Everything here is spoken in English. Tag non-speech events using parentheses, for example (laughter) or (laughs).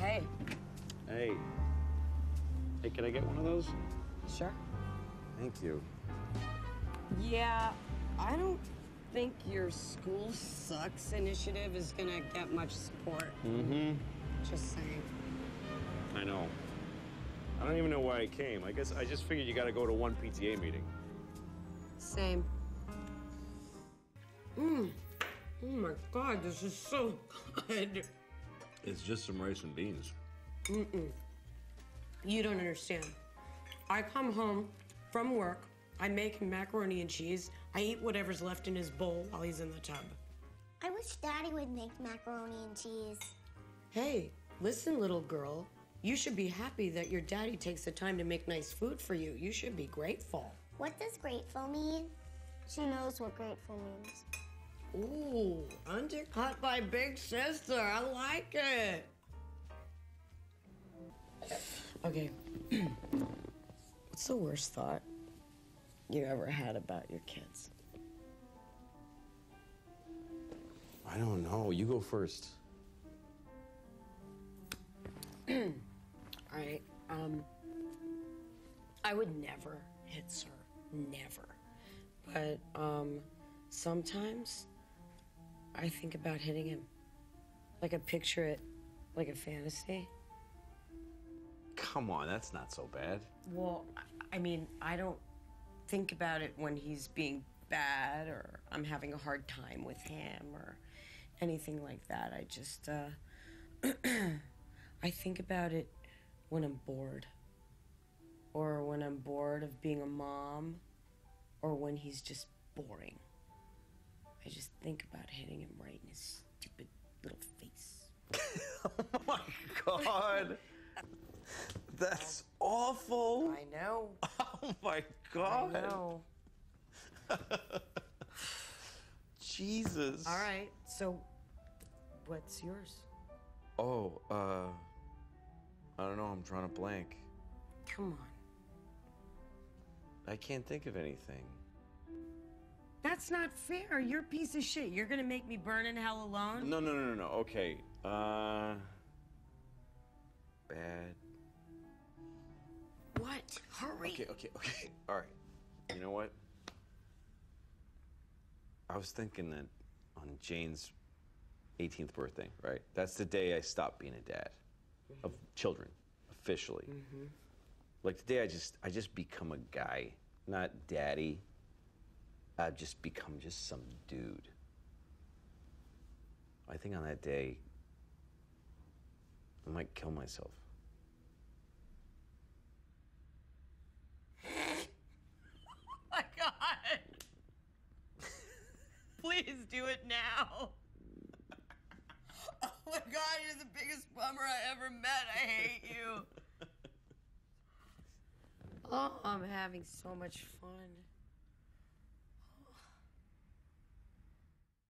Hey, Hey. Hey, can I get one of those? sure. Thank you. Yeah, I don't think your school sucks initiative is gonna get much support. Mm-hmm. Just saying. I know. I don't even know why I came. I guess I just figured you gotta go to one PTA meeting. Same. Mmm. Oh my god, this is so (laughs) good. It's just some rice and beans. Mm-mm. You don't understand. I come home from work, I make macaroni and cheese, I eat whatever's left in his bowl while he's in the tub. I wish Daddy would make macaroni and cheese. Hey, listen, little girl. You should be happy that your daddy takes the time to make nice food for you. You should be grateful. What does grateful mean? She knows what grateful means. Ooh, undercut by Big Sister. I like it. Okay. (clears throat) What's the worst thought you ever had about your kids? I don't know. You go first. (clears throat) All right. Um, I would never hit Sir. Never. But um, sometimes I think about hitting him. Like I picture it like a fantasy. Come on, that's not so bad. Well, I- I mean, I don't think about it when he's being bad or I'm having a hard time with him or anything like that. I just, uh, (clears throat) I think about it when I'm bored or when I'm bored of being a mom or when he's just boring. I just think about hitting him right in his stupid little face. (laughs) oh my god. That's awful. I know. (laughs) Oh my god. I know. (laughs) Jesus. All right, so what's yours? Oh, uh I don't know, I'm drawing a blank. Come on. I can't think of anything. That's not fair. You're a piece of shit. You're gonna make me burn in hell alone? No, no, no, no, no. Okay. Uh bad. What? Hurry. Okay, okay, okay. (laughs) All right. You know what? I was thinking that on Jane's 18th birthday, right? That's the day I stopped being a dad of children, officially. Like the day I just I just become a guy, not daddy. I've just become just some dude. I think on that day, I might kill myself. (laughs) oh my god. (laughs) Please do it now. (laughs) Oh my god, you're the biggest bummer I ever met. I hate you. Oh, I'm having so much fun.